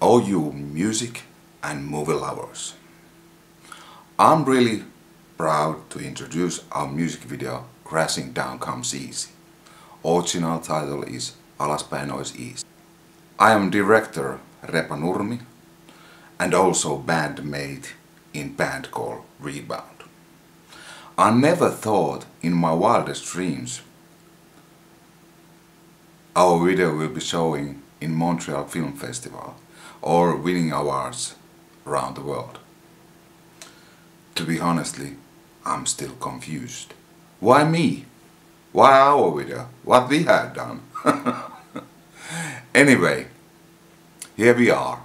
all you music and movie lovers. I'm really proud to introduce our music video Crashing Down Comes Easy. Original title is Alaspäin Ois Iisii. I am director Repa Nurmi and also bandmate in band called Rebound. I never thought in my wildest dreams our video will be showing in Montreal Film Festival or winning awards around the world. To be honestly, I'm still confused. Why me? Why our video? What we had done? anyway, here we are.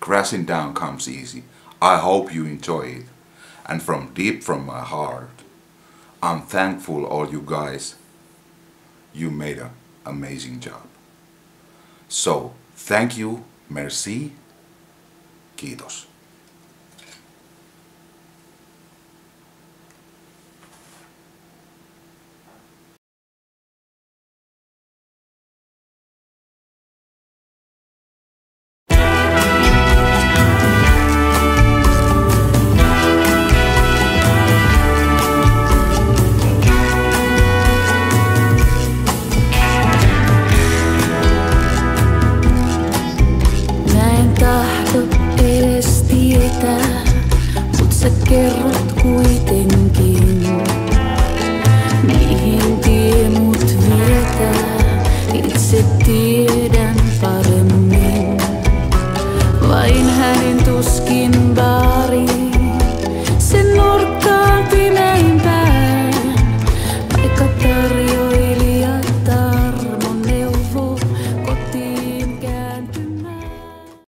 Crashing down comes easy. I hope you enjoy it. And from deep from my heart, I'm thankful all you guys. You made an amazing job. So, thank you, merci, kiitos.